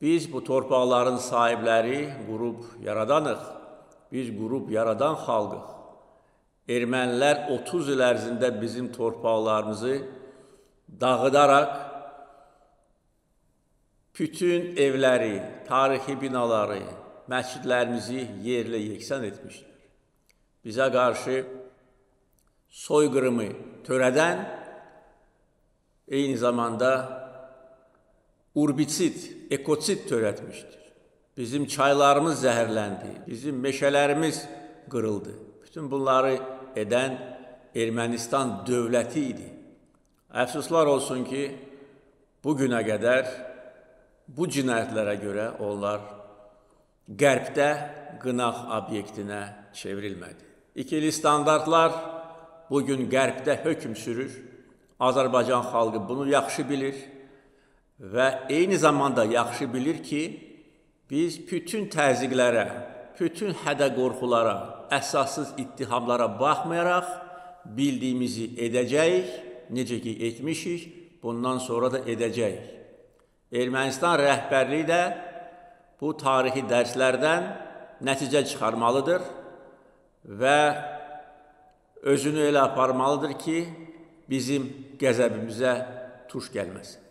Biz bu torpaqların sahibləri, qrup yaradanıq. Biz qrup yaradan xalqıq. Ermənilər 30 il ərzində bizim torpaqlarımızı dağıdaraq bütün evləri, tarixi binaları, məscidlərimizi yerlə yeksan etmişlər. Bizə qarşı soyqırımı törədən eyni zamanda urbisit, ekosit törətmişdir. Bizim çaylarımız zəhərləndi, bizim meşələrimiz qırıldı. Bütün bunları edən Ermənistan dövləti idi. Əfsuslar olsun ki, bu günə qədər bu cinayətlərə görə onlar qərbdə qınaq obyektinə çevrilmədi. İkili standartlar bu gün qərbdə hökm sürür. Azərbaycan xalqı bunu yaxşı bilir və eyni zamanda yaxşı bilir ki, biz bütün təzyiqlərə, bütün hədə-qorxulara, əsassız ittihamlara baxmayaraq bildiyimizi edəcəyik, necə ki etmişik, bundan sonra da edəcəyik. Ermənistan rəhbərliyi də bu tarixi dərslərdən nəticə çıxarmalıdır və özünü elə aparmalıdır ki, bizim qəzəbimizə tuş gəlməsin.